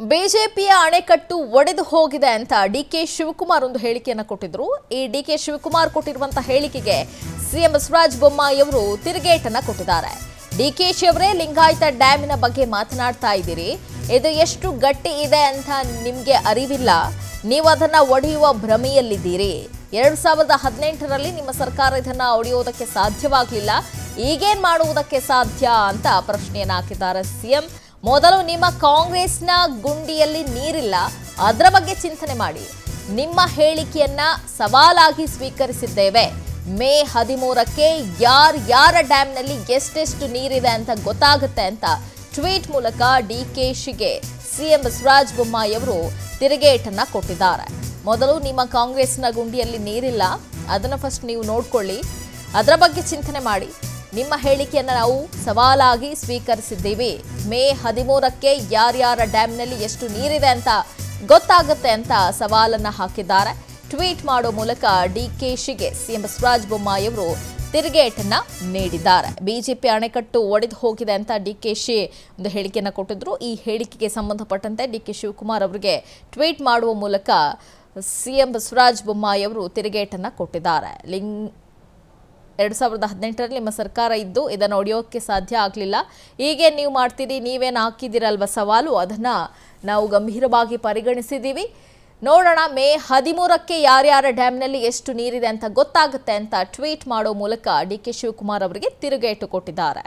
ಬಿಜೆಪಿಯ ಅಣೆಕಟ್ಟು ಒಡೆದು ಹೋಗಿದೆ ಅಂತ ಡಿ ಕೆ ಶಿವಕುಮಾರ್ ಒಂದು ಹೇಳಿಕೆಯನ್ನು ಕೊಟ್ಟಿದ್ರು. ಈ ಡಿ ಕೆ ಶಿವಕುಮಾರ್ ಕೊಟ್ಟಿರುವಂತಹ ಹೇಳಿಕೆಗೆ ಸಿಎಂ ಬಸವರಾಜ ಬೊಮ್ಮಾಯಿ ಅವರು ತಿರುಗೇಟನ್ನ ಕೊಟ್ಟಿದ್ದಾರೆ. ಡಿ ಕೆ ಶಿ ಅವರೇ ಲಿಂಗಾಯತ ಡ್ಯಾಮಿನ ಬಗ್ಗೆ ಮಾತನಾಡ್ತಾ ಇದ್ದೀರಿ. ಇದು ಎಷ್ಟು ಗಟ್ಟಿ ಇದೆ ಅಂತ ನಿಮಗೆ ಅರಿವಿಲ್ಲ. ನೀವು ಅದನ್ನ ಒಡೆಯುವ ಭ್ರಮೆಯಲ್ಲಿದ್ದೀರಿ. ಎರಡು ಸಾವಿರದ ಹದಿನೆಂಟರಲ್ಲಿ ನಿಮ್ಮ ಸರ್ಕಾರ ಇದನ್ನ ಒಡೆಯುವುದಕ್ಕೆ ಸಾಧ್ಯವಾಗಲಿಲ್ಲ. ಈಗೇನ್ ಮಾಡುವುದಕ್ಕೆ ಸಾಧ್ಯ ಅಂತ ಪ್ರಶ್ನೆಯನ್ನು ಹಾಕಿದ್ದಾರೆ ಸಿಎಂ. ಮೊದಲು ನಿಮ್ಮ ಕಾಂಗ್ರೆಸ್ನ ಗುಂಡಿಯಲ್ಲಿ ನೀರಿಲ್ಲ. ಅದರ ಬಗ್ಗೆ ಚಿಂತನೆ ಮಾಡಿ. ನಿಮ್ಮ ಹೇಳಿಕೆಯನ್ನ ಸವಾಲಾಗಿ ಸ್ವೀಕರಿಸಿದ್ದೇವೆ. ಮೇ ಹದಿಮೂರಕ್ಕೆ ಯಾರ್ ಯಾರ ಡ್ಯಾಮ್ನಲ್ಲಿ ಎಷ್ಟೆಷ್ಟು ನೀರಿದೆ ಅಂತ ಗೊತ್ತಾಗುತ್ತೆ ಅಂತ ಟ್ವೀಟ್ ಮೂಲಕ ಡಿ ಕೆ ಶಿಗೆ ಸಿಎಂ ಬಸವರಾಜ ಬೊಮ್ಮಾಯಿ ಅವರು ತಿರುಗೇಟನ್ನ ಕೊಟ್ಟಿದ್ದಾರೆ. ಮೊದಲು ನಿಮ್ಮ ಕಾಂಗ್ರೆಸ್ನ ಗುಂಡಿಯಲ್ಲಿ ನೀರಿಲ್ಲ. ಅದನ್ನು ಫಸ್ಟ್ ನೀವು ನೋಡ್ಕೊಳ್ಳಿ. ಅದರ ಬಗ್ಗೆ ಚಿಂತನೆ ಮಾಡಿ. ನಿಮ್ಮ ಹೇಳಿಕೆಯನ್ನು ನಾವು ಸವಾಲಾಗಿ ಸ್ವೀಕರಿಸಿದ್ದೀವಿ. ಮೇ ಹದಿಮೂರಕ್ಕೆ ಯಾರ್ಯಾರ ಡ್ಯಾಮ್ನಲ್ಲಿ ಎಷ್ಟು ನೀರಿದೆ ಅಂತ ಗೊತ್ತಾಗುತ್ತೆ ಅಂತ ಸವಾಲನ್ನು ಹಾಕಿದ್ದಾರೆ. ಟ್ವೀಟ್ ಮಾಡೋ ಮೂಲಕ ಡಿ ಕೆ ಶಿಗೆ ಸಿಎಂ ಬಸವರಾಜ ಬೊಮ್ಮಾಯಿಯವರು ತಿರುಗೇಟನ್ನ ನೀಡಿದ್ದಾರೆ. ಬಿಜೆಪಿ ಅಣೆಕಟ್ಟು ಒಡೆದು ಹೋಗಿದೆ ಅಂತ ಡಿ ಕೆ ಶಿ ಒಂದು ಹೇಳಿಕೆಯನ್ನು ಕೊಟ್ಟಿದ್ರು. ಈ ಹೇಳಿಕೆಗೆ ಸಂಬಂಧಪಟ್ಟಂತೆ ಡಿ ಕೆ ಶಿವಕುಮಾರ್ ಅವರಿಗೆ ಟ್ವೀಟ್ ಮಾಡುವ ಮೂಲಕ ಸಿಎಂ ಬಸವರಾಜ ಬೊಮ್ಮಾಯಿ ಅವರು ತಿರುಗೇಟನ್ನು ಕೊಟ್ಟಿದ್ದಾರೆ. ಲಿಂಗ್ ಎರಡು ಸಾವಿರದ ಹದಿನೆಂಟರಲ್ಲಿ ನಿಮ್ಮ ಸರ್ಕಾರ ಇದ್ದು, ಇದನ್ನು ಒಡೆಯೋಕ್ಕೆ ಸಾಧ್ಯ ಆಗಲಿಲ್ಲ. ಈಗೇನು ನೀವು ಮಾಡ್ತೀರಿ, ನೀವೇನು ಹಾಕಿದ್ದೀರಲ್ವ ಸವಾಲು? ಅದನ್ನು ನಾವು ಗಂಭೀರವಾಗಿ ಪರಿಗಣಿಸಿದ್ದೀವಿ. ನೋಡೋಣ, ಮೇ ಹದಿಮೂರಕ್ಕೆ ಯಾರ್ಯಾರ ಡ್ಯಾಮ್ನಲ್ಲಿ ಎಷ್ಟು ನೀರಿದೆ ಅಂತ ಗೊತ್ತಾಗುತ್ತೆ ಅಂತ ಟ್ವೀಟ್ ಮಾಡೋ ಮೂಲಕ ಡಿ ಕೆ ಶಿವಕುಮಾರ್ ಅವರಿಗೆ ತಿರುಗೇಟು ಕೊಟ್ಟಿದ್ದಾರೆ.